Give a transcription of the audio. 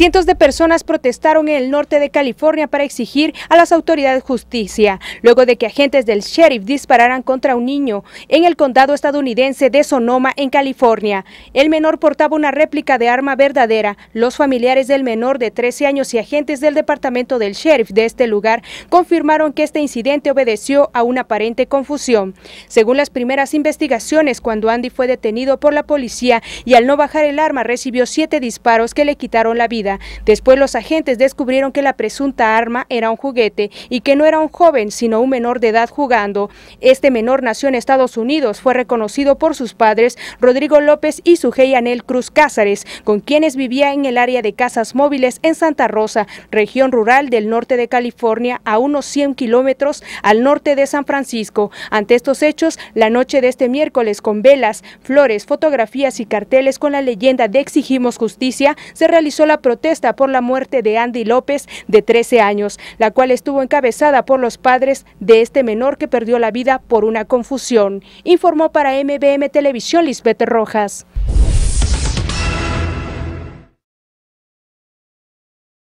Cientos de personas protestaron en el norte de California para exigir a las autoridades justicia, luego de que agentes del sheriff dispararan contra un niño en el condado estadounidense de Sonoma, en California. El menor portaba una réplica de arma verdadera. Los familiares del menor de 13 años y agentes del departamento del sheriff de este lugar confirmaron que este incidente obedeció a una aparente confusión. Según las primeras investigaciones, cuando Andy fue detenido por la policía y al no bajar el arma recibió siete disparos que le quitaron la vida. Después los agentes descubrieron que la presunta arma era un juguete y que no era un joven, sino un menor de edad jugando. Este menor nació en Estados Unidos, fue reconocido por sus padres, Rodrigo López y su Anel Cruz Cázares, con quienes vivía en el área de casas móviles en Santa Rosa, región rural del norte de California, a unos 100 kilómetros al norte de San Francisco. Ante estos hechos, la noche de este miércoles, con velas, flores, fotografías y carteles con la leyenda de Exigimos Justicia, se realizó la protesta protesta por la muerte de Andy López, de 13 años, la cual estuvo encabezada por los padres de este menor que perdió la vida por una confusión. Informó para MBM Televisión Lisbeth Rojas.